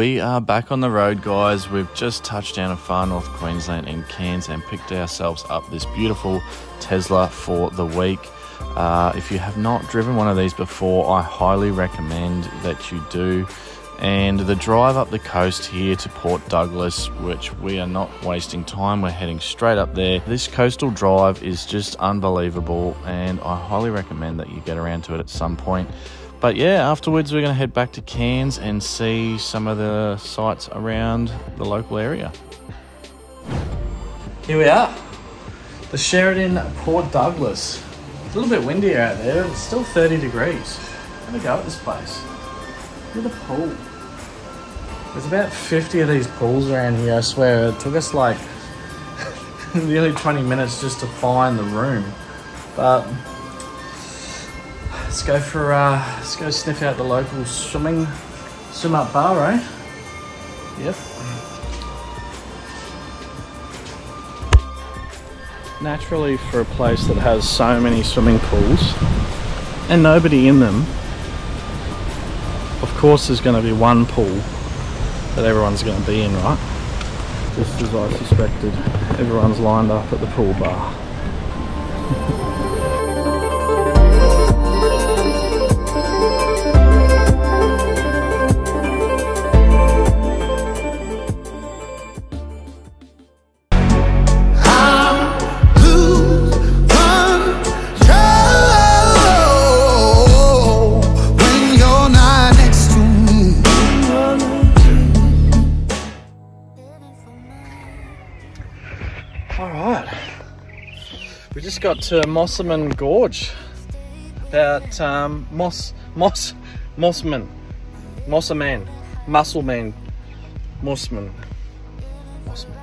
are back on the road, guys. We've just touched down in far north Queensland in Cairns and picked ourselves up this beautiful Tesla for the week. Uh, if you have not driven one of these before, I highly recommend that you do. And the drive up the coast here to Port Douglas, which we are not wasting time, we're heading straight up there. This coastal drive is just unbelievable, and I highly recommend that you get around to it at some point. But yeah, afterwards we're going to head back to Cairns and see some of the sights around the local area. Here we are, the Sheraton Port Douglas. It's a little bit windy out there, it's still 30 degrees. Have a go at this place. Look at the pool. There's about 50 of these pools around here, I swear. It took us like nearly 20 minutes just to find the room. But let's go for uh, let's go sniff out the local swimming swim up bar, eh? Yep. Naturally, for a place that has so many swimming pools and nobody in them, of course, there's going to be one pool that everyone's going to be in, right? Just as I suspected, everyone's lined up at the pool bar. got to Mosserman Gorge, about um, Moss Moss Mossman, Mosserman, Muscleman, Mossman, Mossman.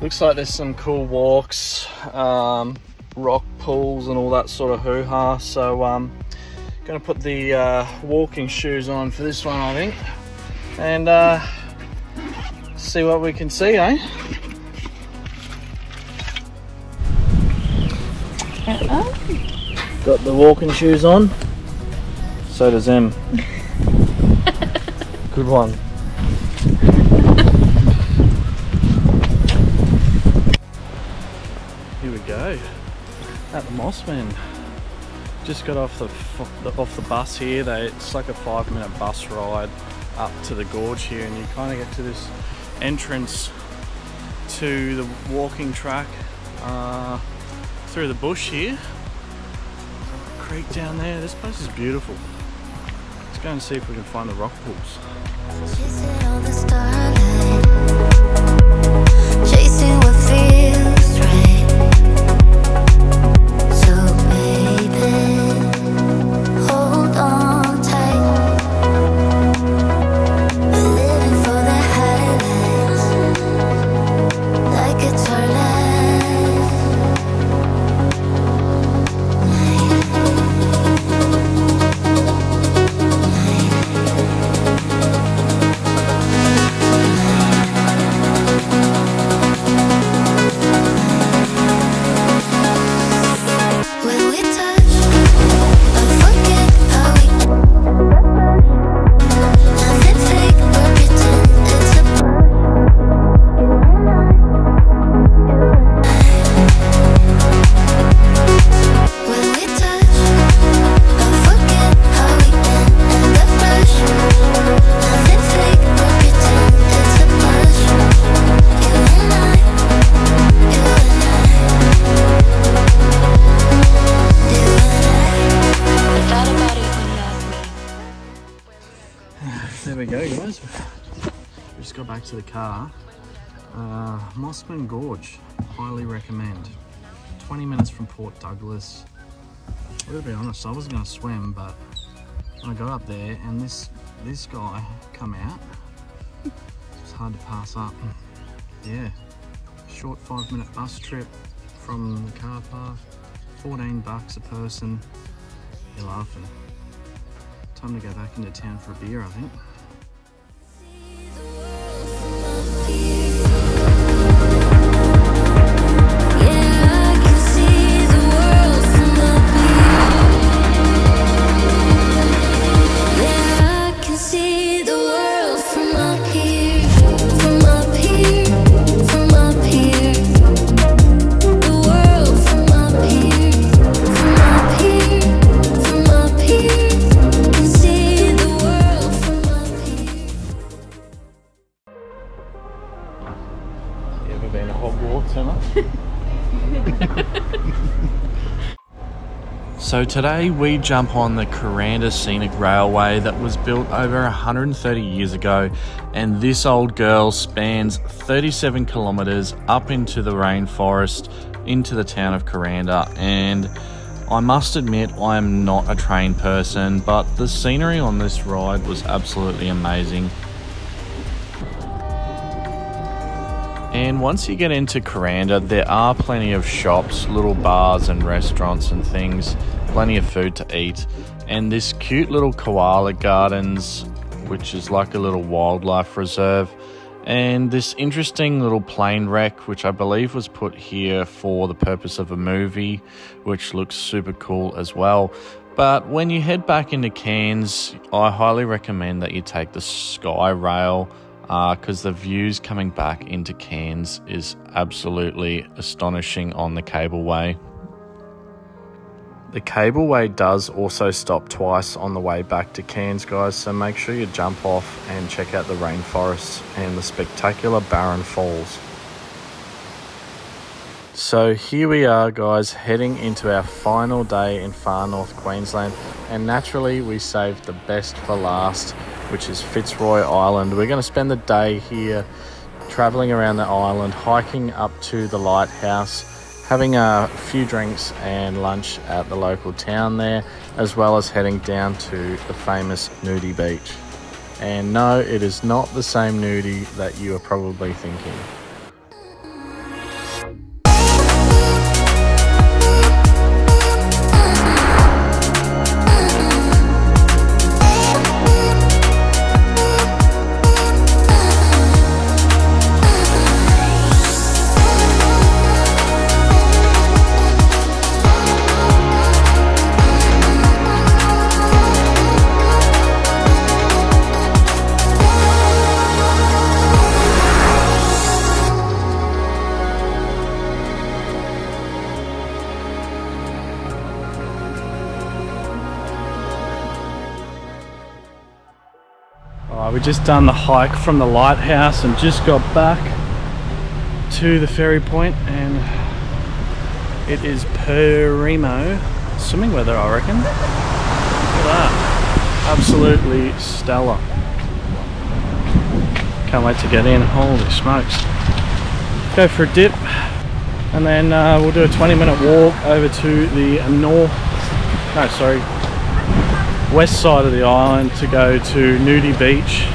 Looks like there's some cool walks, um, rock pools, and all that sort of hoo ha. So, um, gonna put the uh, walking shoes on for this one, I think, and uh, see what we can see, eh? Got the walking shoes on. So does them. Good one. Here we go. At the Mossman. Just got off the, the off the bus here. They, it's like a five minute bus ride up to the gorge here, and you kind of get to this entrance to the walking track uh, through the bush here creek down there. This place is beautiful. Let's go and see if we can find the rock pools. We go, guys. We just got back to the car. Uh, Mossman Gorge, highly recommend. 20 minutes from Port Douglas. I gotta be honest, I wasn't gonna swim, but I got up there and this this guy come out. It's hard to pass up. Yeah, short five minute bus trip from the car park. 14 bucks a person. You're laughing. Time to go back into town for a beer, I think. So today we jump on the Kuranda Scenic Railway that was built over 130 years ago and this old girl spans 37 kilometers up into the rainforest into the town of Kuranda and I must admit I am not a train person but the scenery on this ride was absolutely amazing. And once you get into Kuranda, there are plenty of shops, little bars and restaurants and things, plenty of food to eat, and this cute little koala gardens, which is like a little wildlife reserve, and this interesting little plane wreck, which I believe was put here for the purpose of a movie, which looks super cool as well. But when you head back into Cairns, I highly recommend that you take the Skyrail because uh, the views coming back into Cairns is absolutely astonishing on the cableway. The cableway does also stop twice on the way back to Cairns, guys, so make sure you jump off and check out the rainforests and the spectacular Barron Falls. So here we are, guys, heading into our final day in far north Queensland, and naturally, we saved the best for last, which is Fitzroy Island. We're going to spend the day here traveling around the island, hiking up to the lighthouse, having a few drinks and lunch at the local town there, as well as heading down to the famous Nudey Beach. And no, it is not the same nudie that you are probably thinking. Alright, we just done the hike from the lighthouse and just got back to the ferry point and it is primo swimming weather I reckon. Look at that. Absolutely stellar. Can't wait to get in. Holy smokes. Go for a dip and then uh, we'll do a 20 minute walk over to the north, no sorry, west side of the island to go to Nudey Beach.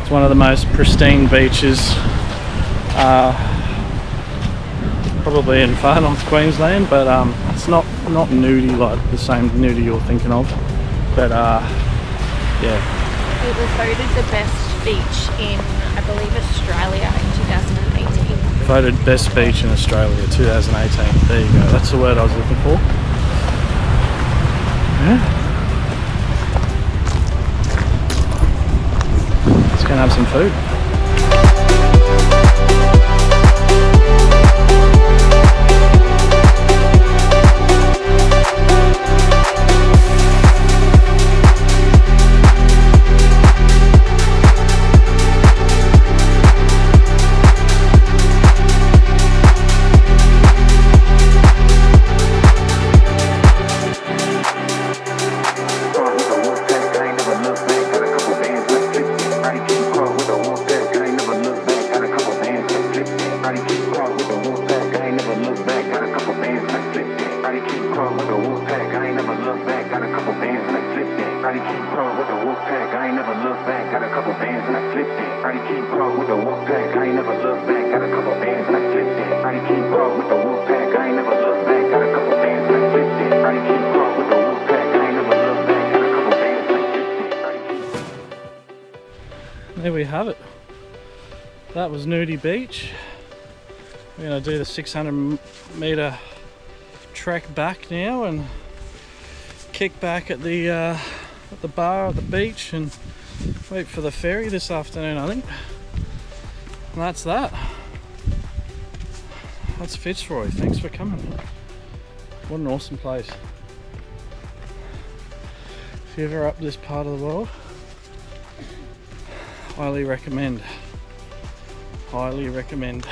It's one of the most pristine beaches uh, probably in far north Queensland but um, it's not not nudie like the same nudie you're thinking of but uh, yeah. It was voted the best beach in, I believe, Australia in 2018. voted best beach in Australia 2018 there you go. That's the word I was looking for. Yeah and have some food Roddy with a wolf pack, I ain't never look back. Got a couple bands, like flip it. Roddy keep caught with a wolf pack, I ain't never look back. Got a couple bands, like flip it. Roddy keep caught with a wolf pack, I ain't never look back. Got a couple bands, like flip it. Roddy keep caught with a wolf pack, I ain't never look back. Got a couple bands, like flip it. there we have it that was Nudey Beach we're to do the 600 meter trek back now and kick back at the uh, at the bar at the beach and wait for the ferry this afternoon I think. And that's that. That's Fitzroy. Thanks for coming. What an awesome place. If you're ever up this part of the world highly recommend. Highly recommend